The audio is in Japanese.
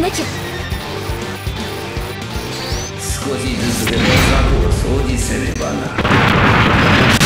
なきゃ。少しずつでもザを掃除せねばな。